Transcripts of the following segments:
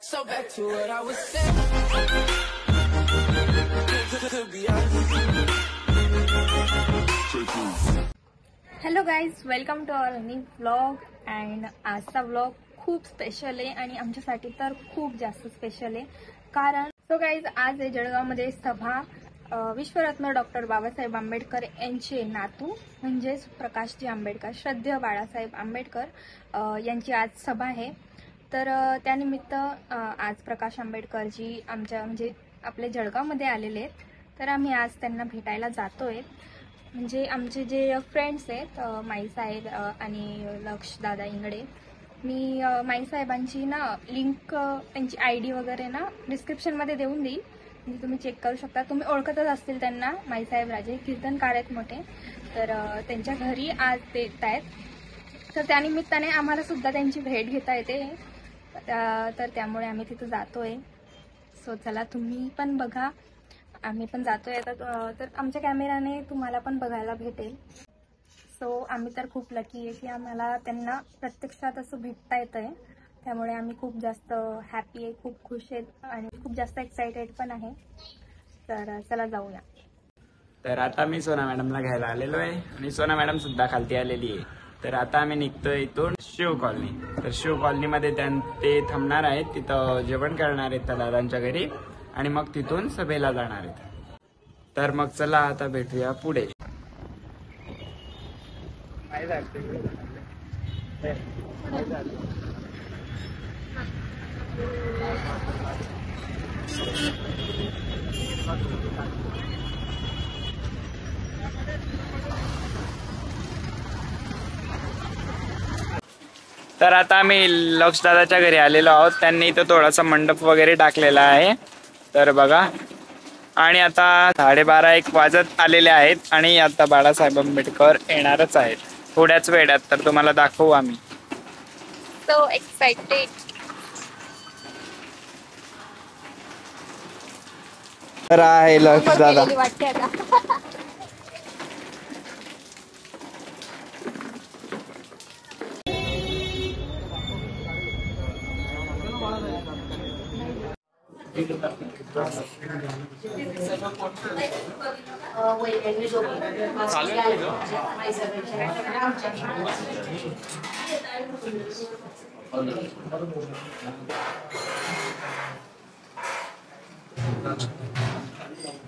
So back to what I was saying. Hello guys welcome to our new blog and आजचा blog खूप special आहे आणि आमच्यासाठी तर खूप जास्त स्पेशल आहे कारण सो गाईज आज आहे जळगावमध्ये सभा विश्वरत्न डॉक्टर बाबासाहेब आंबेडकर यांचे नातू म्हणजेच प्रकाशजी आंबेडकर श्रद्धेय बाळासाहेब आंबेडकर यांची आज सभा आहे. तर त्यानिमित्त आज प्रकाश आंबेडकरजी आमच्या म्हणजे आपल्या जळगावमध्ये आलेले आहेत. तर आम्ही आज त्यांना भेटायला जातोय. म्हणजे आमचे जे फ्रेंड्स आहेत माईसाहेब आणि लक्ष दादा इंगडे मी माईसाहेबांची ना लिंक त्यांची आय डी वगैरे ना डिस्क्रिप्शनमध्ये देऊन देईल म्हणजे तुम्ही चेक करू शकता. तुम्ही ओळखतच असतील त्यांना माईसाहेब राजे. कीर्तनकार आहेत मोठे. तर त्यांच्या घरी आज ते येत आहेत. तर त्यानिमित्ताने आम्हाला सुद्धा त्यांची भेट घेता येते. तर त्यामुळे आम्ही तिथं जातोय. सो चला तुम्ही पण बघा. आम्ही पण जातोय तर तर आमच्या कॅमेराने तुम्हाला पण बघायला भेटेल. सो आम्ही तर खूप लकी आहे की आम्हाला त्यांना प्रत्यक्षात असं भेटता येतं आहे त्यामुळे आम्ही खूप जास्त हॅपी आहे खूप खुश आहेत आणि खूप जास्त एक्साइटेड पण आहे. तर चला जाऊया. तर आता मी सोना मॅडमला घ्यायला आलेलो आहे आणि सोना मॅडम सुद्धा खालती आलेली आहे. तर आता आम्ही निघतोय इथून शिव कॉलनी. तर शिव कॉलनीमध्ये ते थांबणार आहेत. तिथं जेवण करणार आहेत त्या दादांच्या घरी आणि मग तिथून सभेला जाणार आहेत. तर मग चला आता भेटूया पुढे. तर आता आम्ही लक्ष दादाच्या घरी आलेलो आहोत. त्यांनी इथं थोडासा मंडप वगैरे टाकलेला आहे. तर बघा. आणि आता साडेबारा एक वाजत आलेले आहेत आणि आता बाळासाहेब आंबेडकर येणारच आहेत. थोड्याच वेळात तर तुम्हाला दाखवू आम्ही. So excited. तर आहे लक्ष दादा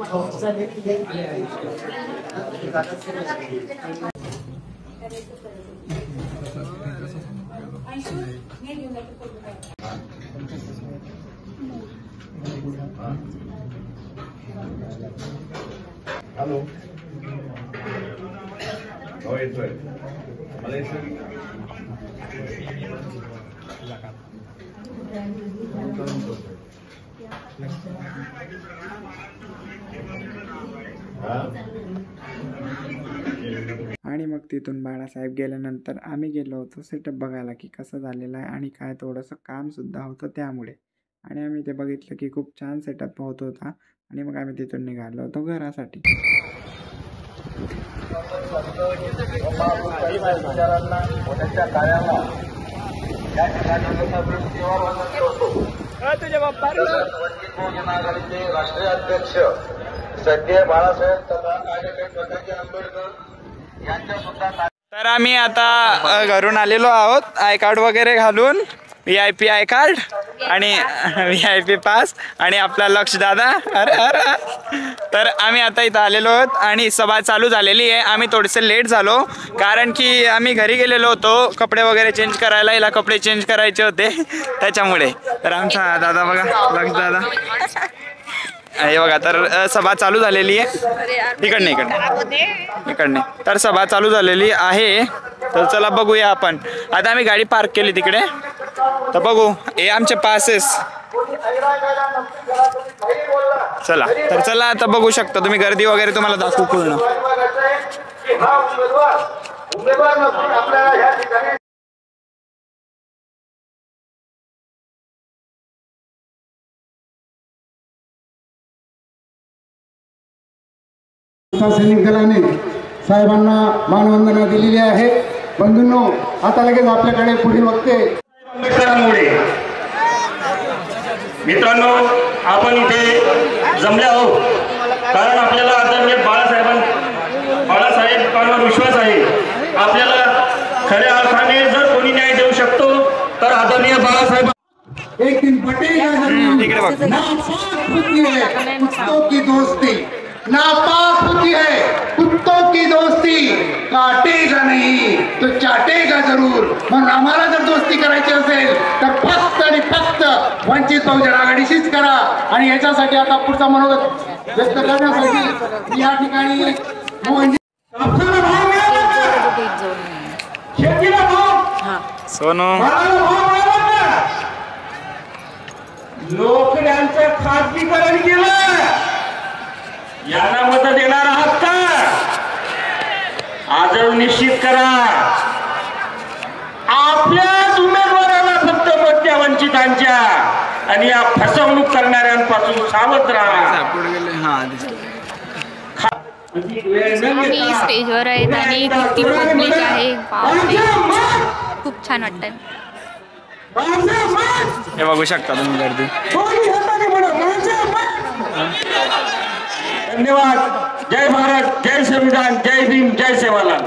वाटते आता हॅलो हो येतोय मला येतोय हा आणि मग तिथून बाळासाहेब गेल्यानंतर आम्ही गेलो होतो. सेटअप बघायला की कसं झालेलं आहे आणि काय थोडंसं काम सुद्धा होतं त्यामुळे. आणि आम्ही ते बघितलं की खूप छान सेटअप होत होता. आणि मग आम्ही तिथून निघालो होतो घरासाठी. राष्ट्रीय अध्यक्ष सध्या बाळासाहेब तथा कार्यक्रम प्रकाश आंबेडकर यांच्या सुद्धा तर आम्ही आता घरून आलेलो आहोत. आय कार्ड वगैरे घालून V I P I card आणि व्ही आय पी पास आणि आपला लक्ष दादा. अरे अरे तर आम्ही आता इथं आलेलो आहोत आणि सभा चालू झालेली आहे. आम्ही थोडेसे लेट झालो कारण की आम्ही घरी गेलेलो होतो. कपडे वगैरे चेंज करायला हिला कपडे चेंज करायचे होते. त्याच्यामुळे. तर आमचा दादा बघा लक्ष दादा. हे बघा तर सभा चालू झालेली आहे. इकडनं इकडनं. इकडने. तर सभा चालू झालेली आहे. तर चला बघूया आपण. आता आम्ही गाडी पार्क केली तिकडे. तर बघू. हे आमचे पासेस चला. तर चला आता बघू शकता तुम्ही गर्दी वगैरे तुम्हाला दाखवू पूर्ण. हा उमेदवार उमेदवार नसून आपल्याला या ठिकाणी सैनिक दलाने साहेबांना मानवंदना दिलेली आहे. बंधूंनो आता लगेच आपल्याकडे पुढील वक्ते. आंबेडकरांमुळे मित्रांनो आपण इथे जमले आहोत. कारण आपल्याला आदरणीय बाळासाहेबां बाळासाहेबांवर विश्वास आहे. आपल्याला खऱ्या अर्थाने जर कोणी न्याय देऊ शकतो तर आदरणीय बाळासाहेब एक दिन है कुत्तों की दोस्ती. नापाक होती है। कुत्तों की दोस्ती। काटेगा नहीं तो चाटेगा जरूर। मग आम्हाला जर दोस्ती करायची असेल तर फक्त आणि फक्त वंचित बहुजन आघाडीशीच करा. आणि याच्यासाठी आता पुढचा मनोगत व्यक्त करण्यासाठी या ठिकाणी मोहनजी कापसाला भाव मिळाला का? शेतीला भाव? सोनू. मालाला भाव मिळाला का? नोकऱ्यांचं खाजगीकरण केलं यांना मत देणार आहात का? आज निश्चित करा. आपल्याच उमेदवाराला फक्त मत द्या वंचितांच्या आणि या फसवणूक करणाऱ्यांपासून सावध राहा. हा आम्ही स्टेजवर आहेत आणि किती पब्लिक आहे. खूप छान वाटतंय. हे बघू शकता तुम्ही गर्दी. धन्यवाद। जय भारत जय संविधान जय भीम जय सेवालाल।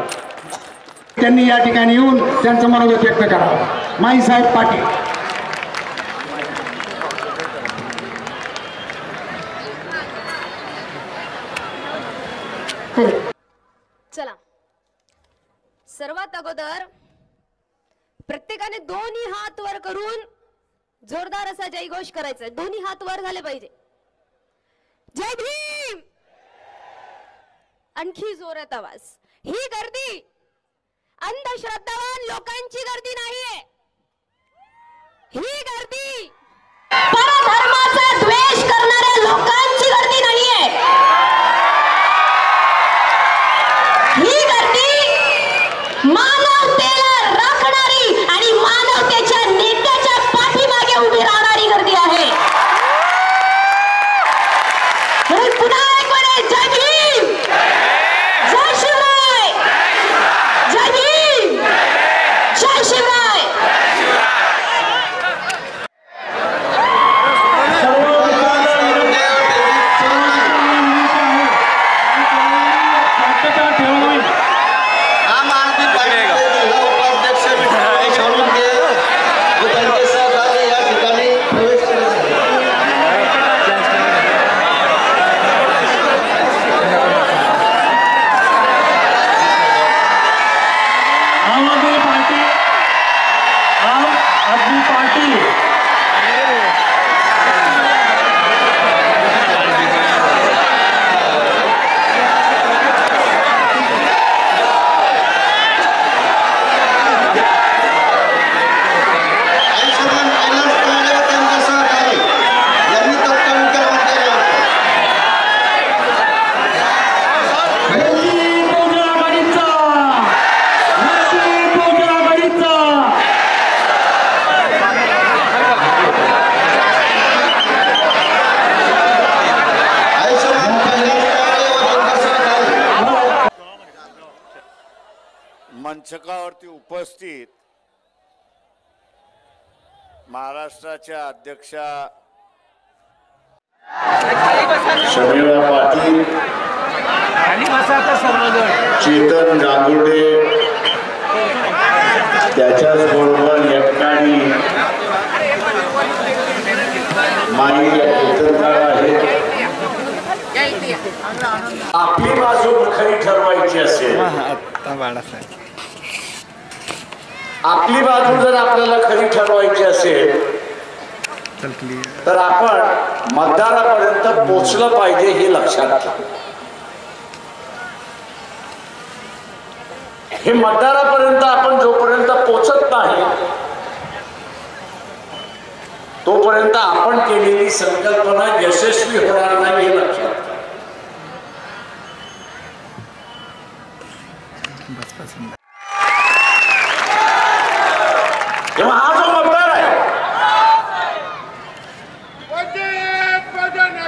त्यांनी या ठिकाणी येऊन त्यांचं मनोगत व्यक्त करावं माईसाहेब पाटील. चला. सर्वात अगोदर प्रत्येकाने दोन्ही हात वर करून जोरदार असा जयघोष करायचा. दोन्ही हात वर झाले पाहिजे. जय भीम! आणखी जोरात आवाज. ही गर्दी अंधश्रद्धावान लोकांची गर्दी नाहीये. ही गर्दी परधर्माचा द्वेष करणाऱ्या लोक गर्दी नाहीये ही गर्दी मानवतेला राखणारी आणि मानवतेच्या नेत्याच्या पाठीमागे उभी राहणारी गर्दी आहे म्हणून पुन्हा एक वेळेस जय भीम जय शिवराय जय भीम जय शिवराय शांतता ठेवून आम आदमी पार्टीचे जिल्हा उपाध्यक्ष विठ्ठलराव सोळंके व त्यांचे सहकारी या ठिकाणी प्रवेश करत आहेत आम आदमी पार्टी आम आदमी पार्टी। मंचकावरती उपस्थित महाराष्ट्राच्या अध्यक्षा शर्मिला पाटील चेतन गांगुर्डे त्याच्याच बरोबर या ठिकाणी माई आहेत. आपली बाजू खरी ठरवायची असेल. आपली बाजू जर आपल्याला खरी ठरवायची असेल तर आपण मतदारापर्यंत पोचलं पाहिजे हे लक्षात घ्या हे मतदारापर्यंत आपण जोपर्यंत पोचत नाही तोपर्यंत आपण केलेली संकल्पना यशस्वी होणार नाही हे लक्षात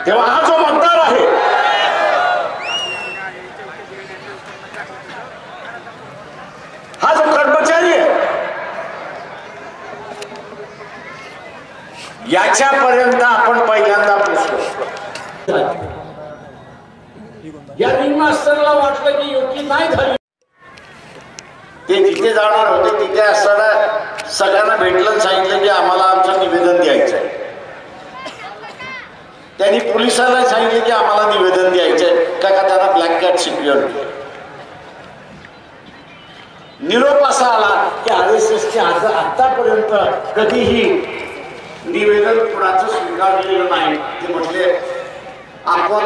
तेव्हा हा जो मतदार आहे हा जो कर्मचारी आहे याच्यापर्यंत आपण पहिल्यांदा पोचलो या रिंगमास्टरला वाटलं की युती नाही झाली. ते तिथे जाणार होते तिथे असताना सगळ्यांना भेटलं सांगितलं त्यांनी पोलिसांना सांगितले की आम्हाला निवेदन द्यायचंय. का का त्यांना ब्लॅक कार्ड सिक्युरिटी निरोप असा आला की आर एस एसचे आज आतापर्यंत कधीही निवेदन कुणाचं स्वीकारलेलं नाही. ते म्हटले आपण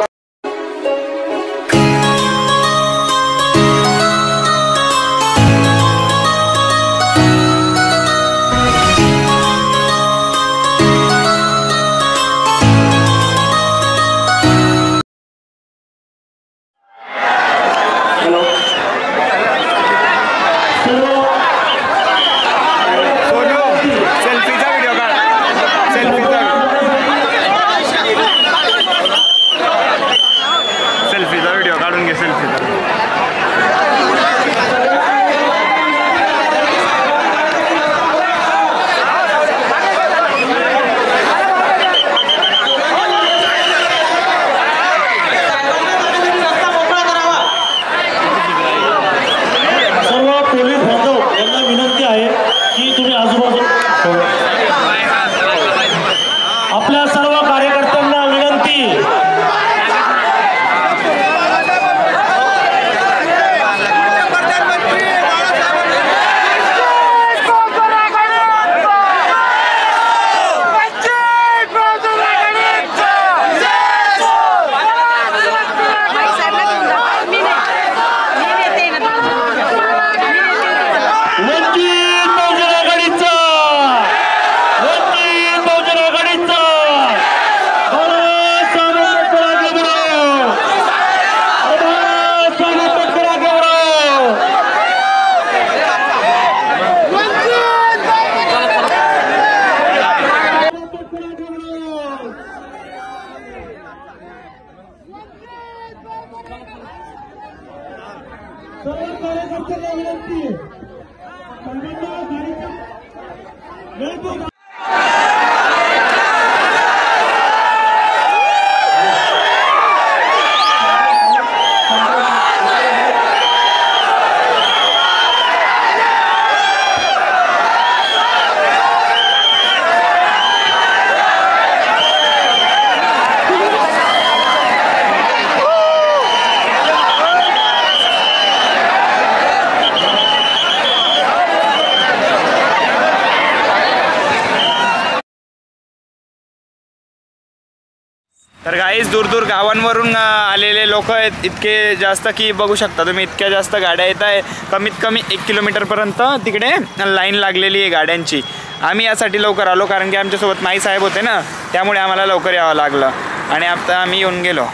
तर काहीच दूर दूर गावांवरून आलेले लोक आहेत. इतके जास्त की बघू शकता तुम्ही इतक्या जास्त गाड्या येत आहे. कमीत कमी एक किलोमीटरपर्यंत तिकडे लाईन लागलेली आहे गाड्यांची. आम्ही यासाठी लवकर आलो कारण की आमच्यासोबत माई साहेब होते ना त्यामुळे आम्हाला लवकर यावं लागलं. आणि आता आम्ही येऊन गेलो.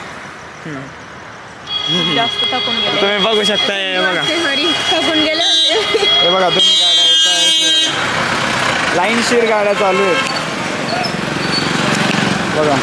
तुम्ही बघू शकता हे बघा. हे तुम्ही लाईनशीर गाड्या चालू आहेत. बघा.